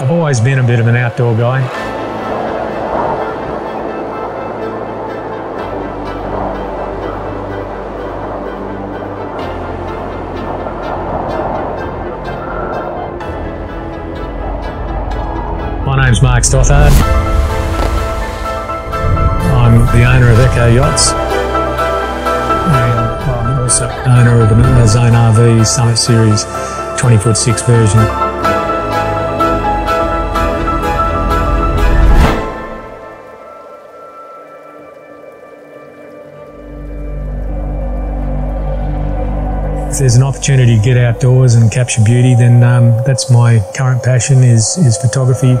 I've always been a bit of an outdoor guy. My name's Mark Stothard. I'm the owner of Echo Yachts. And I'm also owner of the Zone RV Summit Series 20 foot 6 version. If there's an opportunity to get outdoors and capture beauty, then um, that's my current passion is, is photography.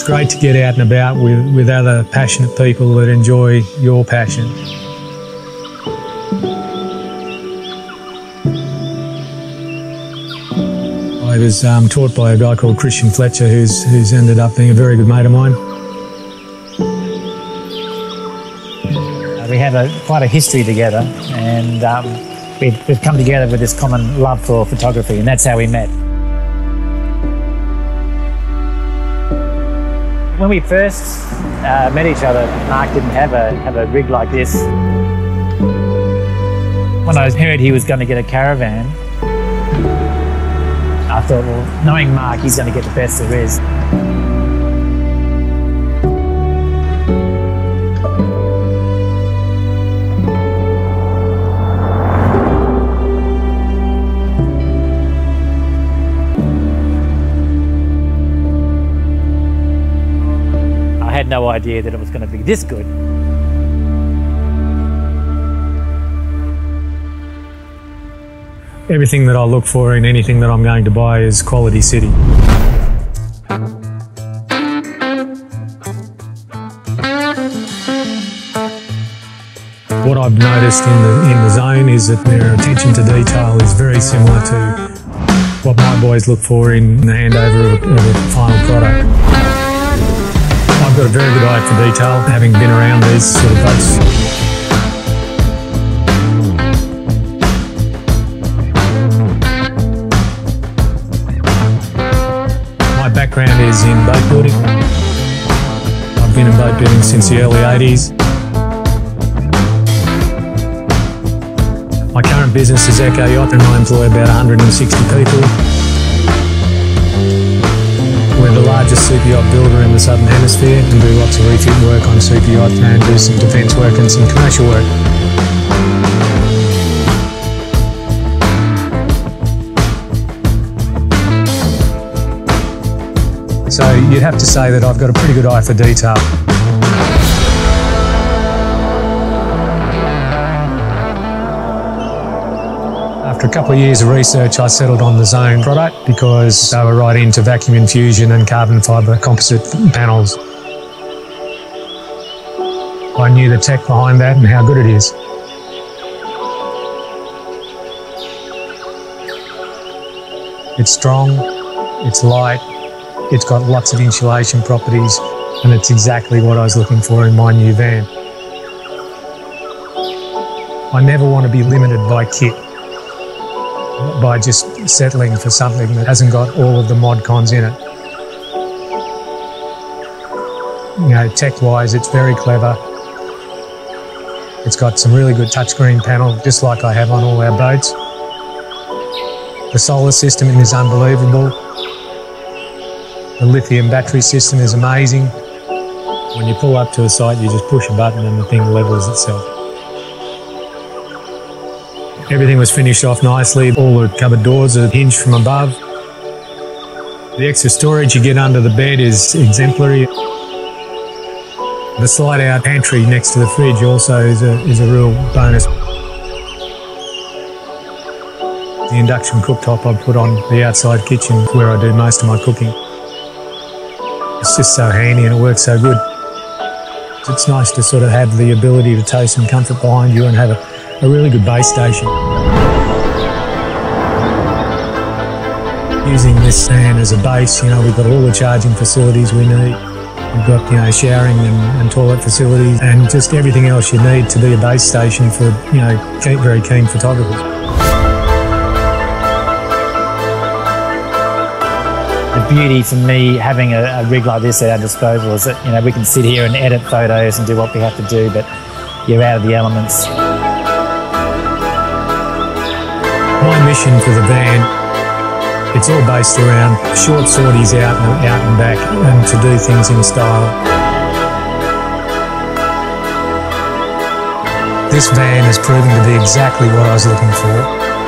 It's great to get out and about with, with other passionate people that enjoy your passion. I was um, taught by a guy called Christian Fletcher, who's, who's ended up being a very good mate of mine. Uh, we have a, quite a history together, and um, we've, we've come together with this common love for photography, and that's how we met. When we first uh, met each other, Mark didn't have a have a rig like this. When I heard he was going to get a caravan, I thought, well, knowing Mark, he's going to get the best there is. No idea that it was going to be this good. Everything that I look for in anything that I'm going to buy is quality city. What I've noticed in the in the zone is that their attention to detail is very similar to what my boys look for in the handover of a, of a final product. Got a very good eye for detail, having been around these sort of boats. My background is in boat building. I've been in boat building since the early 80s. My current business is Echo Yacht and I employ about 160 people. We're the largest super yacht builder in the Southern Hemisphere and do lots of refit work on super yachts and do some defence work and some commercial work. So you'd have to say that I've got a pretty good eye for detail. After a couple of years of research, I settled on the Zone product because they were right into vacuum infusion and carbon fibre composite panels. I knew the tech behind that and how good it is. It's strong, it's light, it's got lots of insulation properties, and it's exactly what I was looking for in my new van. I never want to be limited by kit, by just settling for something that hasn't got all of the mod cons in it. You know, tech wise, it's very clever. It's got some really good touchscreen panel, just like I have on all our boats. The solar system is unbelievable. The lithium battery system is amazing. When you pull up to a site, you just push a button and the thing levels itself. Everything was finished off nicely. All the cupboard doors are hinged from above. The extra storage you get under the bed is exemplary. The slide out pantry next to the fridge also is a, is a real bonus. The induction cooktop I put on the outside kitchen where I do most of my cooking. It's just so handy and it works so good. It's nice to sort of have the ability to tow some comfort behind you and have a, a really good base station. Using this van as a base, you know, we've got all the charging facilities we need. We've got, you know, showering and, and toilet facilities and just everything else you need to be a base station for, you know, very keen photographers. Beauty for me having a, a, rig like this at our disposal is that you know we can sit here and edit photos and do what we have to do, but you're out of the elements. My mission for the van it's all based around short sorties out and out and back and to do things in style. This van has proven to be exactly what I was looking for.